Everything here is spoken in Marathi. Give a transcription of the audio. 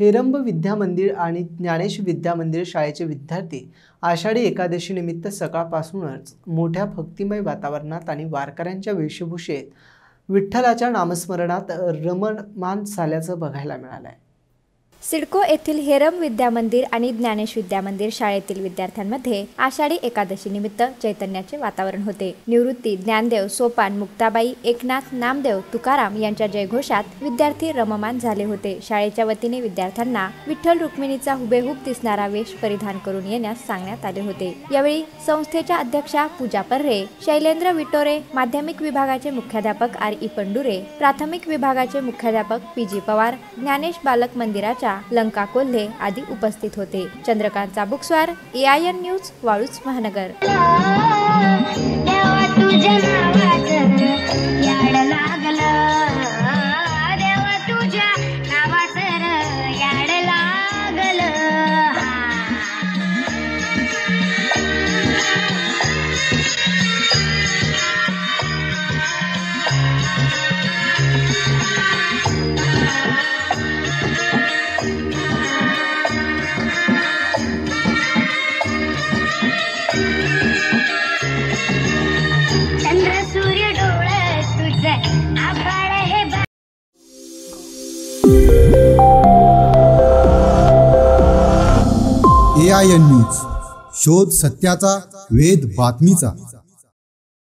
हेरंब विद्या मंदिर आणि ज्ञानेश विद्या मंदिर शाळेचे विद्यार्थी आषाढी एकादशीनिमित्त सकाळपासूनच मोठ्या भक्तिमय वातावरणात आणि वारकऱ्यांच्या वेशभूषेत विठ्ठलाच्या नामस्मरणात रमणमान झाल्याचं बघायला मिळालं आहे सिडको येथील हेरम विद्या मंदिर आणि ज्ञानेश विद्या मंदिर शाळेतील विद्यार्थ्यांमध्ये आषाढी एकादशी निमित्त चैतन्याचे वातावरण होते. निवृत्ती ज्ञानदेव सोपान मुक्ताबाई एकनाथ नामदेव तुकाराम यांच्या जयघोषात विद्यार्थी रममान झाले होते. शाळेच्या वतीने विद्यार्थ्यांना विठ्ठल रुक्मिणीचा हुबेहूब दिसणारा वेश परिधान करून येण्यास सांगण्यात आले होते. यावेळी संस्थेच्या अध्यक्षा पूजा पर्रे शैलेंद्र विटोरे माध्यमिक विभागाचे मुख्याध्यापक आर ई पंडुरे प्राथमिक विभागाचे मुख्याध्यापक पी जी पवार ज्ञानेश बालक मंदिराच्या लंका कोल्हे आदी उपस्थित होते. चंद्रकांत चाबुकस्वार एआयएन न्यूज वाळूज महानगर. Thank you. A I N news. शोध सत्याचा वेध बातमीचा.